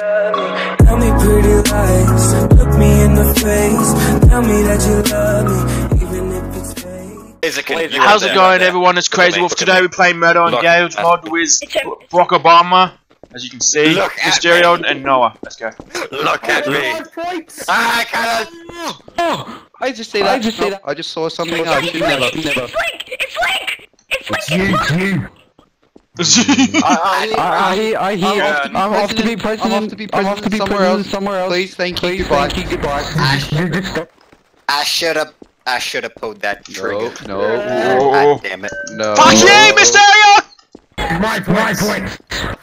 love me. Tell me pretty lies. Look me in the face. Tell me that you love me, even if it's fake. How's it going, everyone? It's Crazy Wolf. Today we're playing Murder on Look, Gage uh, mod with It's a- Barack Obama, as you can see, Look at Mysterio, me. and Noah. Let's go. Look at me! Ah, I I just see that. I just see that. I just saw something. I It's should Link! never. It's Link! It's Link! It's Link! You, you. I, I, I hear, I hear. I'm off to be I'm off to be president. president. I'm off to be I'm to be president somewhere president else. somewhere else. Please, thank you. Please, Goodbye. thank you. Goodbye. You just stop. I should have. I should have pulled that trigger. No, no. God damn it. no. Fuck you, Mysterio! My, my point.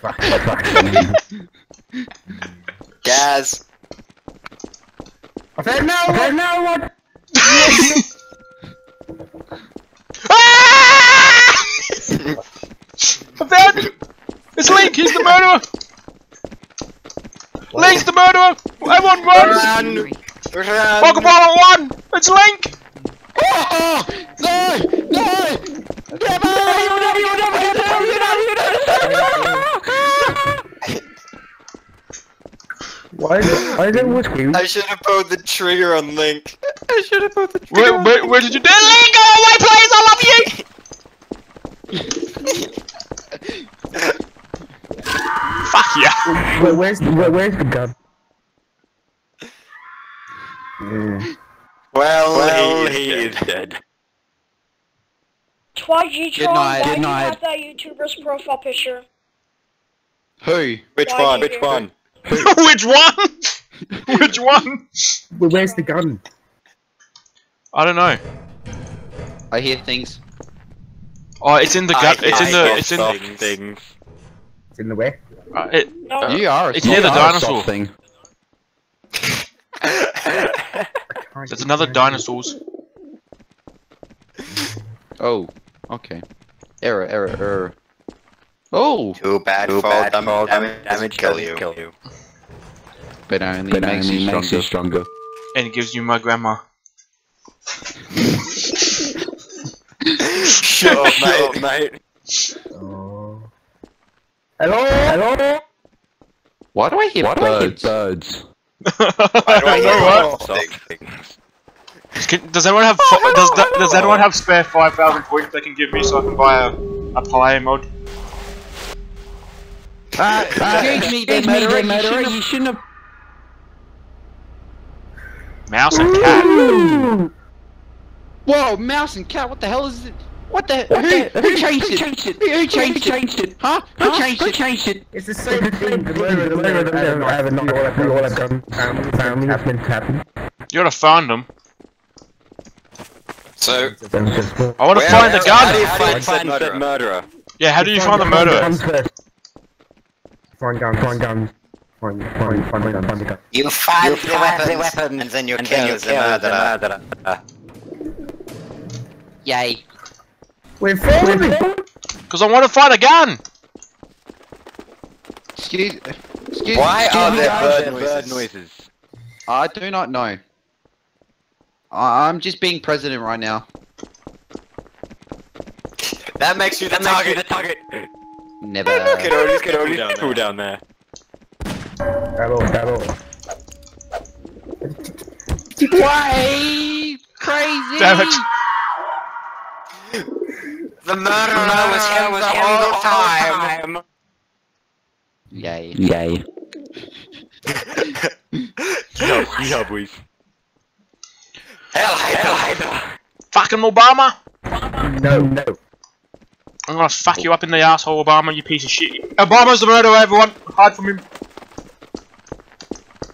Fuck, fuck. Gaz. I said no. I said no. What? Ah! I'm dead! It's Link! He's the murderer! Link's the murderer! Everyone run! Run! Run! Barack Obama won! It's Link! Oh, no, no. Why? Why is it whiskey? I should have pulled the trigger on Link. I should have pulled the trigger Where, on where, where did you do Link? Oh, Go away, please! I love you! Fuck yeah! Where, where's the, where, where's the gun? Mm. Well, Well, he he is is dead. Twiggy Good Troll, night, why good do you night. have that YouTuber's profile picture? Who? Which Why one? Which one? Which one? Which one? Where, where's the gun? I don't know. I hear things. Oh, it's in the gut. I- It's in the. It's in. stuff. Things. Things. It's in the way. uh, it, No. you are. It's near the you are a dinosaur. thing. there's another dinosaurs. Oh, okay. Error, error, error. Oh, Too bad Too for bad dam- fall damage, damage kill you. kill you. but only makes you stronger. And it gives you my grandma. Shut up, Shut mate. up, mate. Oh. Hello. Hello. Why do I hear Why do I hear birds? birds? Why do I know hear what? soft Soft things? things. Can, does anyone have fi- does that, does anyone have spare five thousand points they can give me so I can buy a a player mod? Uh, excuse me, then, murderer, you shouldn't You shouldn't have. Mouse and cat. Whoa, mouse and cat, what the hell is it? What the? What who, the- who, changed it? Who, who changed it? Huh? Who changed it? changed it? It's the same thing. The murder, the murder, the murder. I have not all I've all I've done. Family, family, that's meant happen. You gotta find them. So, Then just go. I wanna find the how do you find said Find murderer? murderer. Yeah, how do you find the murderer? Guns first. Find guns. Find guns. Find, find, find the gun. Find the gun. you find, You the, find weapons, the weapons, and then you And kill then you the kill the murderer. murderer. Yay. We're falling. Because I want to find a gun. Excuse, excuse Why excuse are there guys. bird Bird noises? noises. I do not know. I- I'm just being president right now. That makes you the That makes you target. the target. Never. Could already, could Cool already down there. Cool down there. Hello, hello. Why? Crazy. Damn it. The murderer was him the whole time. Yay. Yay. Yo, yo, boys. Hell, Hydra. Fucking Obama. No, no. I'm gonna fuck you up in the asshole, Obama, you piece of shit. Obama's the murderer, everyone. Hide from him.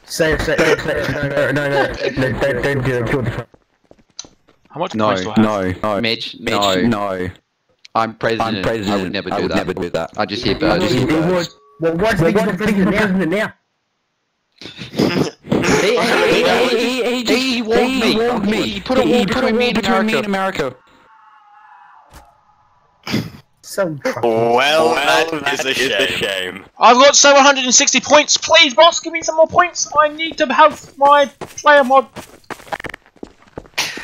Say it, say it, say it. No, no, no, no. no don't, don't do it. Kill the. How much No, points do I have? no, no. Mitch, Mitch, No, no. I'm president. I'm president. I would never do I would that. never do that. I just hear birds. It was. Well, what's the president now? He, he, he, he, he, he warned me. warned me. He put a wall between me and America. So fucking. Well, Well, that is a shame. shame. I've got 760 points. Please, boss, give me some more points. I need to have my player mod.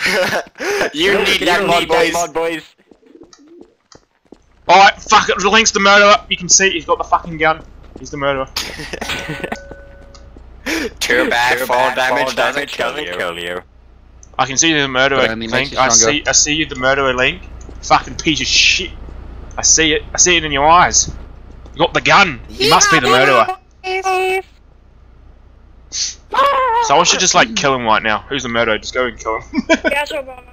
you need that You mod, need that boys. mod, boys. Alright, fuck it. Link's the murderer. You can see he's got the fucking gun. He's the murderer. Too bad fall damage doesn't kill you. I can see you the murderer But only makes link. you I stronger. see. I see you, the murderer link. Fucking piece of shit. I see it. I see it in your eyes. You got the gun. You must be the murderer. Someone should just like kill him right now. Who's the murderer? Just go and kill him. Yes, Obama.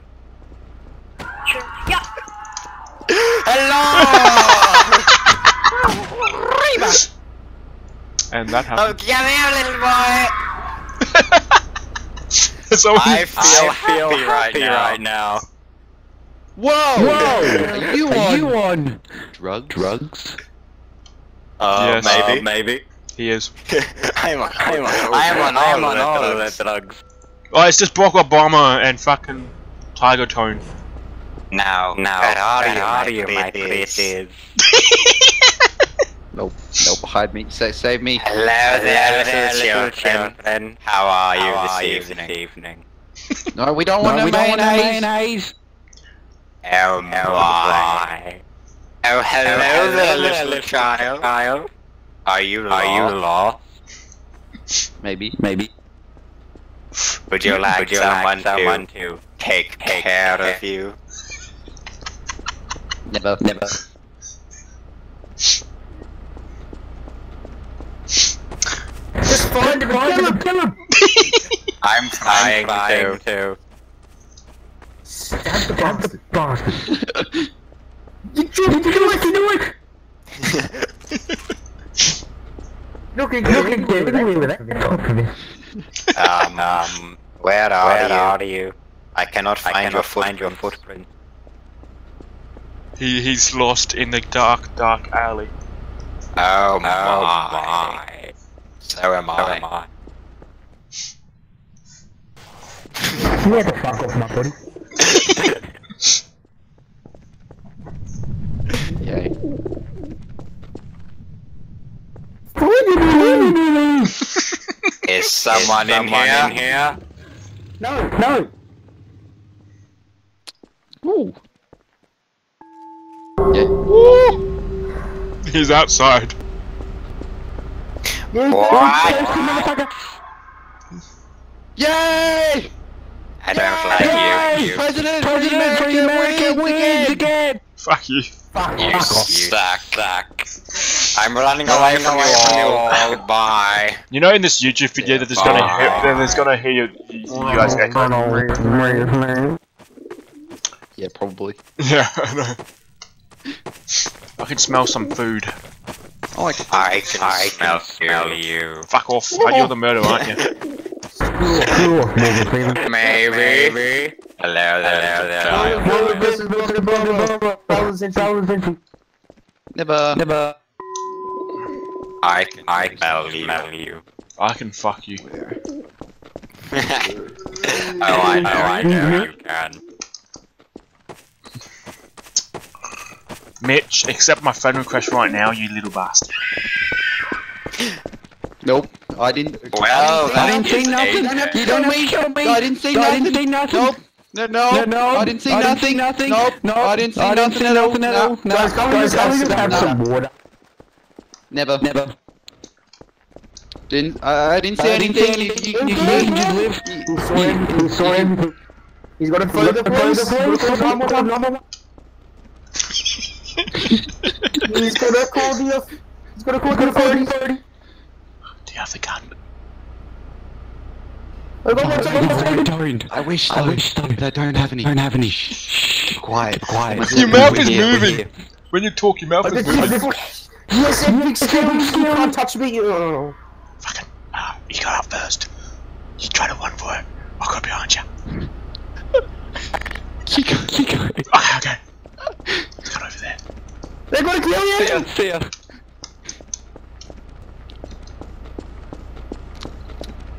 Sure. Yeah. Hello! and that oh, happened. come here, little boy! Someone- I feel, happy, right, now. right now. Whoa! Whoa! Are you Are you on drugs? drugs? Uh, Yes. maybe. maybe. he is. I'm on, I'm on, I'm on, I'm on all of the drugs. Oh, it's just Barack Obama and fucking Tiger Tone. Now, now, where are you, my pretties? Nope. Nope. Hide me. Sa save me. Hello there, little children. How are you this evening? No, we don't want No, no we don't want no mayonnaise. mayonnaise. Oh, oh my. Oh, hello there, little child. Are you lost? Are you lost? Maybe. Maybe. Would you like, someone, someone to take, care of you? Never. Never. Just find him and kill him, kill him! I'm trying, to. Stab the bastard. bastard. You do it, you do it, you do it! Look at you, look at you, look at that compliment. Um, um, where are where you? are you? I cannot find, your, footprint. your footprint. He he's lost in the dark, dark alley. Oh, oh my. So am I. Get the fuck off my body. Yay. Is someone, in, here? No, no! Yeah. He's outside. What? Yay! I don't like you. You, President, President for the American wins again! Fuck you. Fuck, you fuck off. suck, suck. I'm running away from you all. Goodbye. You know, in this YouTube video, that there's gonna hear, that there's gonna hear you, you, you guys echo. Oh, yeah, probably. Yeah, I know. I can smell some food. I like I can, I smell, smell you. Fuck off. You're the murderer, aren't you? Screw off, Morgan Freeman. Maybe. Hello there. Thousand century. Never. Never. I can, I can smell, smell you. I can fuck you. oh, I know, I know you can. Mitch, accept my friend request right now, you little bastard. Nope. I didn't. Well, I didn't see that is nothing. eight. You don't me. Kill me. I didn't see I nothing. didn't see nothing. Nope. No, no, No, no. I didn't see I nothing. didn't see nothing. Nope. No. I didn't see I didn't nothing see at all. nothing at No. all. No. Guys, can't we just, can't we just have some water? Never. Never. Didn't. I, I didn't see I didn't anything. see anything. you, You you, can just live. He saw him, he saw him. He's got a further place. One more time, one more time. He's gonna call the. He's gonna call the authorities. Do you have the gun? I got one second. I don't. I wish. I wish so. I don't have any. Don't have any. Shh. Quiet. Quiet. Your mouth is here, moving. When you talk, your mouth is moving. this. Yes, epic skills. You can't touch me. Oh. Fucking. Ah, you got up first. You try to run for it. I'll go behind you. Kiko. Kiko. Okay, okay. Let's go over there. They're gonna kill you. See ya. See ya.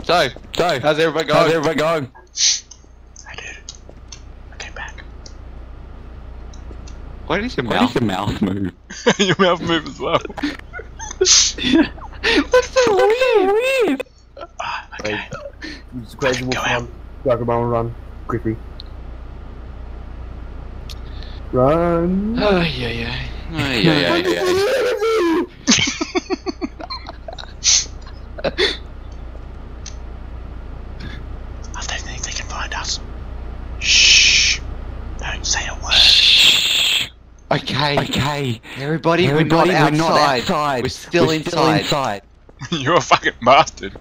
So, So, how's everybody how's going? everybody going? I did. I came back. Why does your Why mouth? does your mouth move? your mouth move as well. What's that? weird. Ah, okay. It's crazy wolf Go run. Dragon run. Quickly. Run. Oh yeah, yeah. Ay, ay, ay, ay. Think they can find us. Shh. Don't say a word. Shh. Okay. Okay. Everybody, Everybody we're, not, we're outside. not outside. We're still we're inside. Still inside. You're a fucking bastard.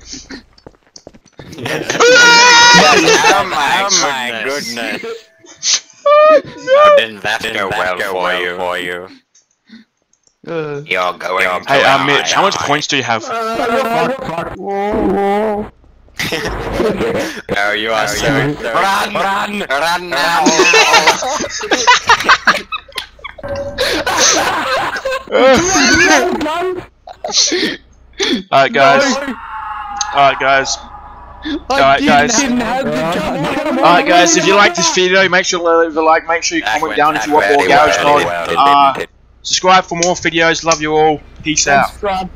Yes. oh my, oh my goodness. goodness. How didn't that, go, well go, well, you? For you? Uh, You're going to Hey, uh. Mitch, how much points do you have? No, you are so... Run! Run! Run now! Alright, guys. Alright, guys. Alright, guys. Alright, guys, if you like this video, make sure to leave a like, make sure you That comment down if you want more really garage well, subscribe for more videos. Love you all. Peace out. Subscribe.